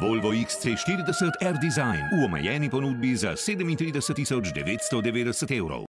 Volvo XC40 R Design v omejeni ponudbi za 37 990 evrov.